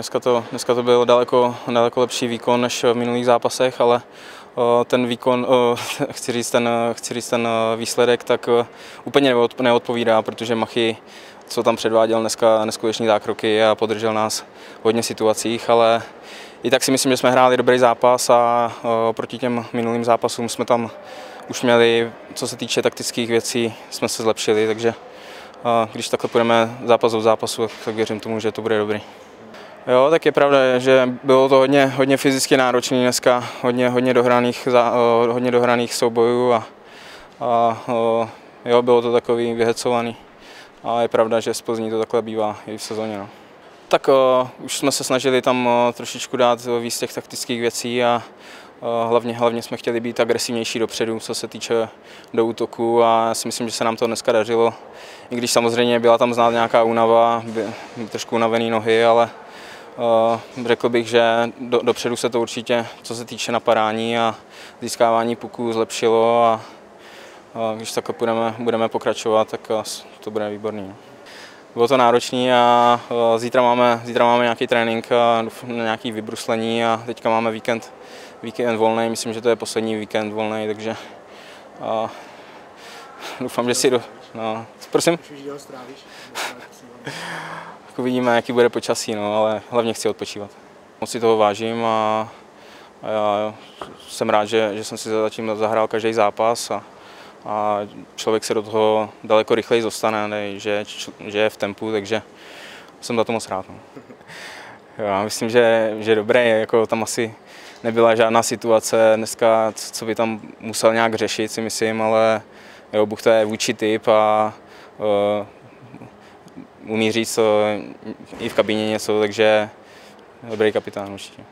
Dneska to, dneska to byl daleko, daleko lepší výkon než v minulých zápasech, ale eh, ten výkon, eh, chci říct ten, chci říct ten eh, výsledek, tak úplně neodpovídá, protože Machy, co tam předváděl dneska, neskutečný zákroky a podržel nás v hodně situacích, ale i tak si myslím, že jsme hráli dobrý zápas a proti těm minulým zápasům jsme tam už měli, co se týče taktických věcí, jsme se zlepšili, takže když takhle půjdeme zápas od zápasu, tak věřím tomu, že to bude dobrý. Jo, tak je pravda, že bylo to hodně, hodně fyzicky náročné dneska, hodně, hodně, dohraných, hodně dohraných soubojů a, a jo, bylo to takový vyhecovaný. A je pravda, že z to takhle bývá i v sezóně. No. Tak uh, už jsme se snažili tam uh, trošičku dát víc těch taktických věcí a uh, hlavně, hlavně jsme chtěli být agresivnější dopředu, co se týče do útoku a já si myslím, že se nám to dneska dařilo. I když samozřejmě byla tam znát nějaká únava, by, trošku unavený nohy, ale Eh, řekl bych, že do, dopředu se to určitě, co se týče napadání a získávání puků, zlepšilo a, když takhle budeme, budeme pokračovat, tak to bude výborný. Bylo to náročné a eh, zítra máme, zítra máme nějaký trénink nějaký vybruslení a teďka máme víkend, víkend volný, myslím, že to je poslední víkend volný, takže a, doufám, že si do... No, prosím? uvidíme, jaký bude počasí, no, ale hlavně chci odpočívat. Moc si toho vážím a, a já jsem rád, že, že jsem si zatím zahrál každý zápas a, a člověk se do toho daleko rychleji dostane, ne, že, že je v tempu, takže jsem za to moc rád. No. Já myslím, že, že dobré, jako tam asi nebyla žádná situace dneska, co by tam musel nějak řešit, si myslím, ale jo, Bůh to je vůči typ a uh, umí říct i v kabině něco, takže dobrý kapitán určitě.